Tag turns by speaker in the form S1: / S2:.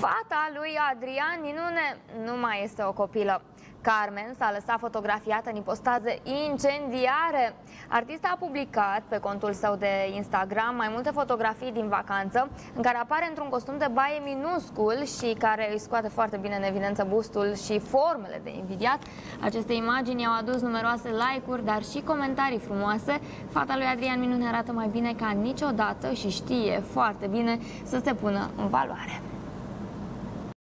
S1: Fata lui Adrian Minune nu mai este o copilă. Carmen s-a lăsat fotografiată în ipostaze incendiare. Artista a publicat pe contul său de Instagram mai multe fotografii din vacanță în care apare într-un costum de baie minuscul și care îi scoate foarte bine în evidență bustul și formele de invidiat. Aceste imagini au adus numeroase like-uri, dar și comentarii frumoase. Fata lui Adrian Minune arată mai bine ca niciodată și știe foarte bine să se pună în valoare.